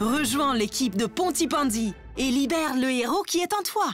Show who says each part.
Speaker 1: Rejoins l'équipe de Pontypandy et libère le héros qui est en toi.